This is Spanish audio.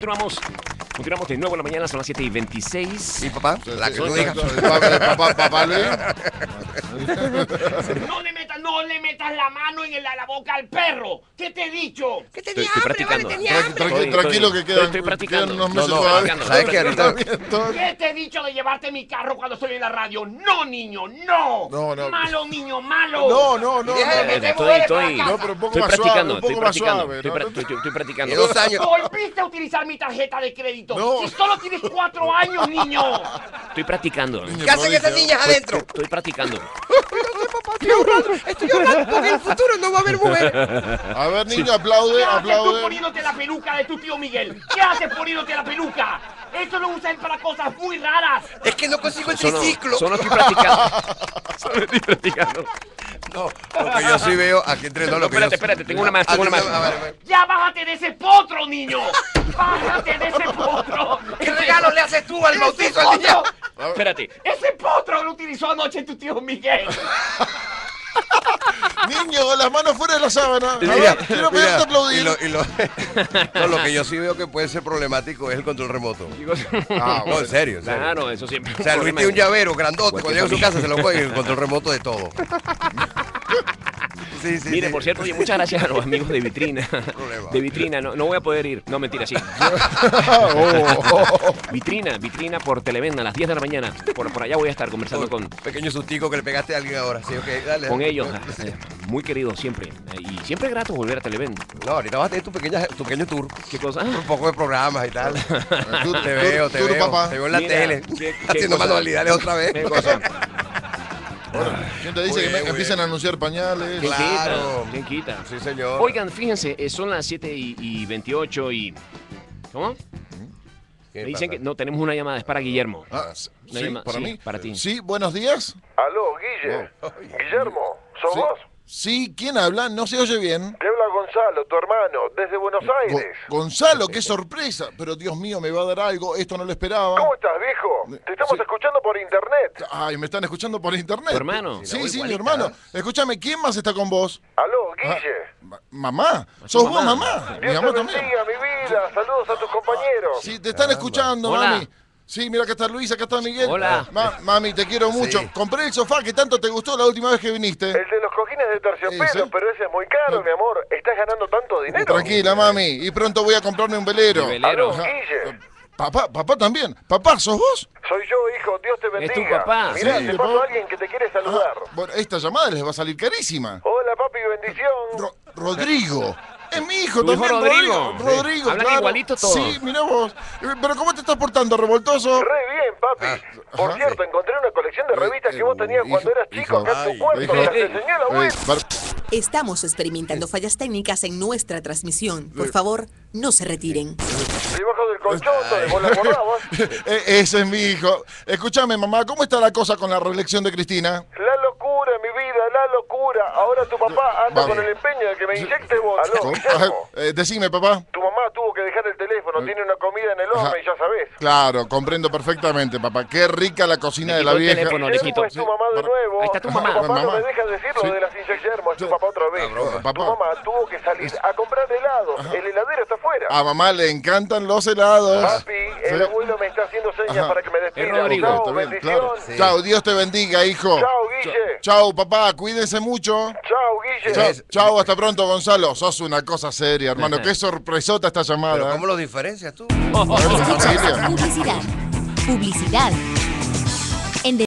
Continuamos, continuamos de nuevo en la mañana, son las 7 y 26. Sí, papá, la que tú digas. Papá, papá, papá Luis. No le metas, no le metas la mano en la, la boca al perro. ¿Qué te he dicho? ¿Qué Estoy, tenía estoy hambre, vale? Tenía hambre. tranqui- Estoy- tranquilo estoy- que quedan, estoy practicando. quedan unos No, meses no, todavía. practicando, ¿Sabes qué? estoy ¿Qué te he dicho de llevarte mi carro cuando estoy en la radio? No, niño, no. No, no. Malo, niño, malo. No, no, no. No. Estoy, estoy. No, pero un poco estoy más practicando, suave, un estoy más practicando, suave, estoy, ¿no? pra- estoy- estoy practicando. Dos años. Volviste a utilizar mi tarjeta de crédito. No. Si solo tienes cuatro años, niño. Estoy practicando. ¿Qué hacen esas niñas Estoy, adentro? estoy practicando. Papá, estoy ahorrando, estoy ahorrando porque en el futuro no va a haber mujer. A ver, niño, aplaude, ¿Qué haces tú aplaude. poniéndote la peluca de tu tío Miguel? ¿Qué haces poniéndote la peluca? Eso lo usan para cosas muy raras. Es que no consigo el Solo, triciclo. solo estoy practicando. Solo estoy practicando. No, porque yo sí veo aquí entre No, no, lo que espérate, yo- espérate, tengo una más, Ah, tengo una a más. ver, a ver. Ya bájate de ese potro, niño. Bájate de ese potro. ¿Qué regalo le haces tú al bautizo al niño? potro, Espérate. ese potro lo utilizó anoche tu tío Miguel. Niño, las manos fuera de la sábana. A Mira, ver, quiero mira, verte aplaudir. y lo, y lo- no, lo que yo sí veo que puede ser problemático es el control remoto. Ah, No, en serio, en serio. Claro, eso siempre. O sea, Luis tiene un llavero grandote. Cuando llega a su casa se lo coge y el control remoto de todo. Sí, sí, Mire, sí. por cierto, oye, muchas gracias a los amigos de Vitrina. problema. De Vitrina, no, no voy a poder ir. No, mentira, sí. Oh. Vitrina, Vitrina por Televenda a las 10 de la mañana. Por, por allá voy a estar conversando con, Pequeño sustico que le pegaste a alguien ahora. Sí, ok, dale. con ellos. Eh, Muy queridos siempre. Y siempre grato volver a Televenda. No, ahorita vas a tener tu, pequeña, tu pequeño tour. ¿Qué cosa? Un poco de programas y tal. Tú- te veo, te veo. papá. Te veo en la Mira, tele. qué- qué haciendo cosa. manualidades otra vez. ¿Qué cosa? Bueno, ¿Quién te dice que muy empiecen a anunciar pañales? ¿Quién Claro. quita? ¿Quién quita? Sí, señor. Oigan, fíjense, eh, son las 7 y, y 28 y... ¿Cómo? ¿Qué Me dicen pasa? que no, tenemos una llamada, es para Guillermo. Ah, sí, llama- para sí, mí. para ti. Sí, buenos días. Aló, Guille. Guillermo, ¿sos Sí. vos? Sí, ¿quién habla? No se oye bien. Te Gonzalo, tu hermano, desde Buenos Go- Aires. Gonzalo, qué sorpresa. Pero Dios mío, me va a dar algo. Esto no lo esperaba. ¿Cómo estás, viejo? Te estamos Sí. escuchando por internet. Ay, me están escuchando por internet. ¿Tu hermano? Sí, sí, mi hermano. ¿eh? Escúchame, ¿quién más está con vos? Aló, Ah, Guille. ma- mamá. ¿Sos vos, mamá. mamá? Mi Dios mamá te también. bendiga, mi vida. Saludos a tus compañeros. Sí, te están escuchando, Hola. mami. Sí, mira, acá está Luis, acá está Miguel. Hola. Ma- mami, te quiero mucho. Sí. Compré el sofá que tanto te gustó la última vez que viniste. El de los cojines de terciopelo, Sí, pero ese es muy caro, mi amor. Estás ganando tanto dinero. Tranquila, mami. Y pronto voy a comprarme un velero. Mi velero. Aló. Guille. Papá, papá también. Papá, ¿sos vos? Soy yo, hijo. Dios te bendiga. tu papá. Mirá, Sí, te papá. paso a alguien que te quiere saludar. Ah, bueno, esta llamada les va a salir carísima. Hola, papi, bendición. Ro- Rodrigo. Es mi hijo Tu hijo también, Rodrigo. Rodrigo. Rodrigo, Hablan claro. igualito todos. Sí, mira vos. Eh, Pero ¿cómo te estás portando, revoltoso? Re bien, papi. Por ajá. cierto, encontré una colección de revistas que vos tenías Eh, cuando hijo, eras chico acá en hijo, tu cuarto. hijo. Las Eh, abuelo. bar- Estamos experimentando fallas técnicas en nuestra transmisión. Por favor, no se retiren. Debajo del colchón, vos la. Eh, ese es mi hijo. Escúchame, mamá, ¿cómo está la cosa con la reelección de Cristina? La locura, mi vida, la locura. Ahora tu papá anda Vamos. con el empeño de que me inyecte vos. Aló, ¿Cómo? Guillermo. Eh, decime, papá. Tu mamá tuvo que dejar el teléfono, tiene una comida en el horno Ajá. y ya sabés. Claro, comprendo perfectamente, papá. Qué rica la cocina de la el vieja. teléfono, Guillermo es tu mamá de nuevo. Ahí está tu mamá. Tu papá no Mamá. me deja decirlo Sí. de las Guillermo, es tu papá otra vez. broma. Tu mamá tuvo que salir a comprar helados. El heladero está afuera. A mamá le encantan los helados. Papi, el Sí. abuelo me está haciendo señas Ajá. para que me despida. Es Rodrigo. Chao, Está bien, bendición. claro. Chao, Dios te bendiga, hijo. Chao, Chao, papá, cuídense mucho. Chao, Guille. Chao, hasta pronto, Gonzalo. Sos una cosa seria, hermano. Qué sorpresota esta ¿Pero llamada. cómo lo diferencias tú? Publicidad. Publicidad.